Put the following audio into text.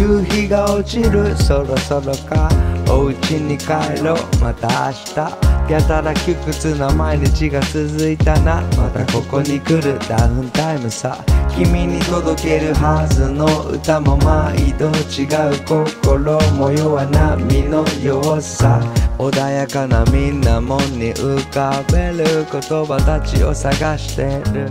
夕日が落ちる。そろそろか。お家に帰ろう。また明日。やたら窮屈な毎日が続いたな。またここに来る。ダウンタイムさ。君に届けるはずの歌も毎度違う心模様は波のよさ。穏やかなみんなもんに浮かべる。言葉たちを探してる。